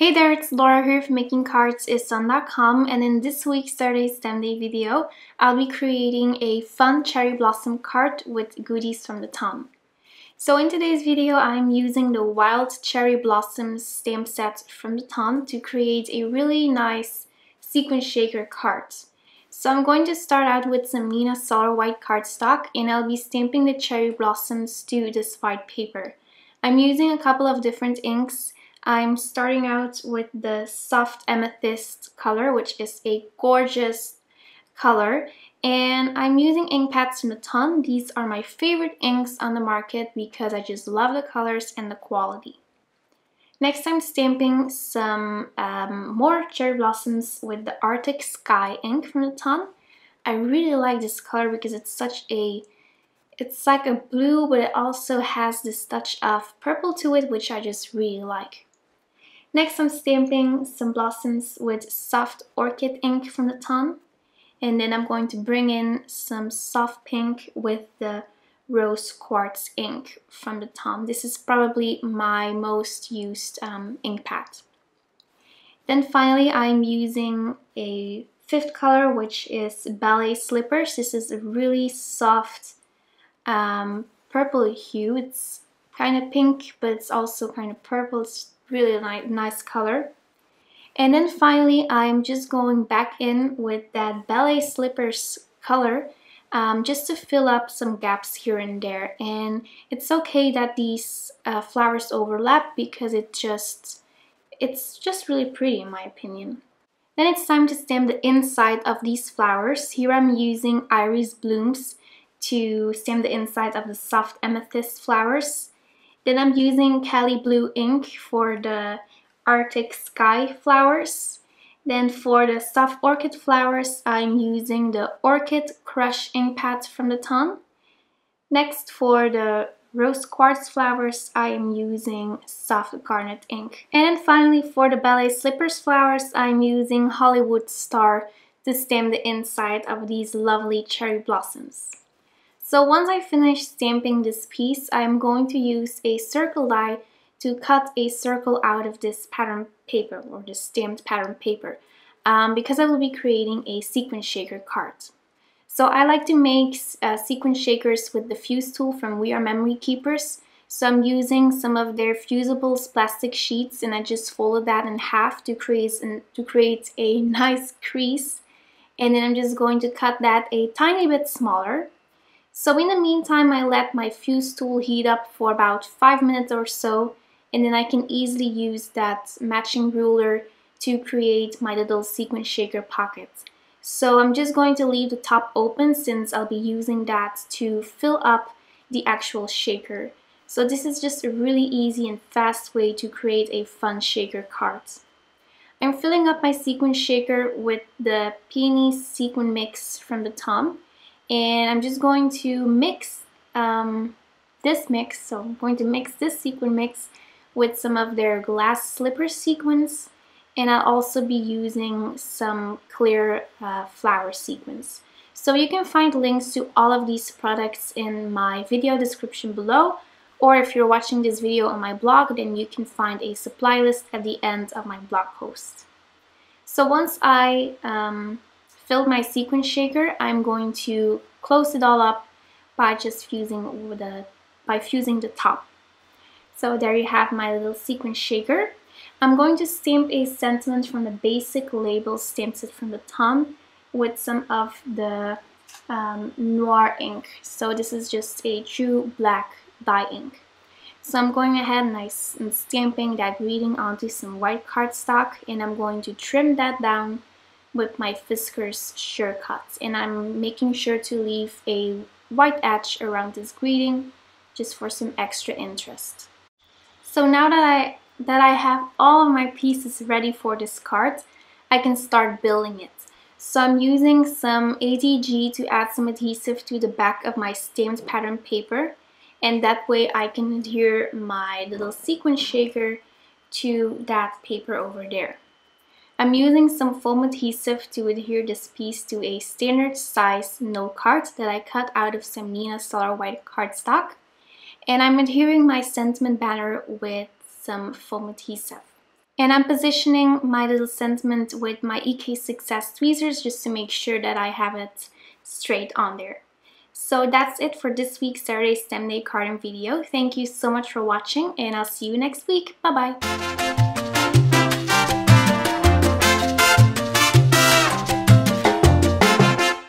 Hey there, it's Laura here from MakingCardsIsFun.com and in this week's Saturday Stamp Day video, I'll be creating a fun cherry blossom card with goodies from the Ton. So in today's video, I'm using the Wild Cherry Blossoms stamp set from the Ton to create a really nice sequin shaker card. So I'm going to start out with some Neenah Solar White cardstock and I'll be stamping the cherry blossoms to this white paper. I'm using a couple of different inks I'm starting out with the soft amethyst color, which is a gorgeous color. And I'm using ink pads from the ton. These are my favorite inks on the market because I just love the colors and the quality. Next I'm stamping some um, more cherry blossoms with the Arctic Sky ink from the ton. I really like this color because it's such a it's like a blue but it also has this touch of purple to it which I just really like. Next I'm stamping some blossoms with soft orchid ink from the ton and then I'm going to bring in some soft pink with the rose quartz ink from the ton. This is probably my most used um, ink pad. Then finally I'm using a fifth color which is ballet slippers. This is a really soft um, purple hue. It's kind of pink but it's also kind of purple. It's really nice, nice color. And then finally, I'm just going back in with that ballet slippers color um, just to fill up some gaps here and there. And it's okay that these uh, flowers overlap because it just, it's just really pretty in my opinion. Then it's time to stamp the inside of these flowers. Here I'm using Iris Blooms to stamp the inside of the soft amethyst flowers. Then I'm using Cali Blue ink for the Arctic Sky flowers. Then for the soft orchid flowers, I'm using the Orchid Crush ink pad from the ton. Next for the rose quartz flowers, I am using soft garnet ink. And finally for the ballet slippers flowers, I'm using Hollywood Star to stamp the inside of these lovely cherry blossoms. So once I finish stamping this piece, I'm going to use a circle die to cut a circle out of this pattern paper or this stamped pattern paper um, because I will be creating a sequin shaker card. So I like to make uh, sequin shakers with the fuse tool from We R Memory Keepers. So I'm using some of their FUSEables plastic sheets and I just folded that in half to create, an, to create a nice crease. And then I'm just going to cut that a tiny bit smaller so in the meantime, I let my fuse tool heat up for about 5 minutes or so and then I can easily use that matching ruler to create my little sequin shaker pockets. So I'm just going to leave the top open since I'll be using that to fill up the actual shaker. So this is just a really easy and fast way to create a fun shaker card. I'm filling up my sequin shaker with the Peony Sequin Mix from the Ton and I'm just going to mix um, this mix. So I'm going to mix this sequin mix with some of their glass slipper sequins. And I'll also be using some clear uh, flower sequins. So you can find links to all of these products in my video description below. Or if you're watching this video on my blog then you can find a supply list at the end of my blog post. So once I um, filled my sequin shaker, I'm going to close it all up by just fusing the by fusing the top. So there you have my little sequin shaker. I'm going to stamp a sentiment from the basic label stamp set from the Ton with some of the um, noir ink. So this is just a true black dye ink. So I'm going ahead and I'm stamping that greeting onto some white cardstock and I'm going to trim that down with my Fiskars Surecuts and I'm making sure to leave a white edge around this greeting just for some extra interest. So now that I that I have all of my pieces ready for this card, I can start building it. So I'm using some ATG to add some adhesive to the back of my stamped pattern paper and that way I can adhere my little sequin shaker to that paper over there. I'm using some foam adhesive to adhere this piece to a standard size note card that I cut out of some Neenah Solar White cardstock. And I'm adhering my sentiment banner with some foam adhesive. And I'm positioning my little sentiment with my EK Success tweezers just to make sure that I have it straight on there. So that's it for this week's Saturday Stamp Day card and video. Thank you so much for watching and I'll see you next week. Bye bye.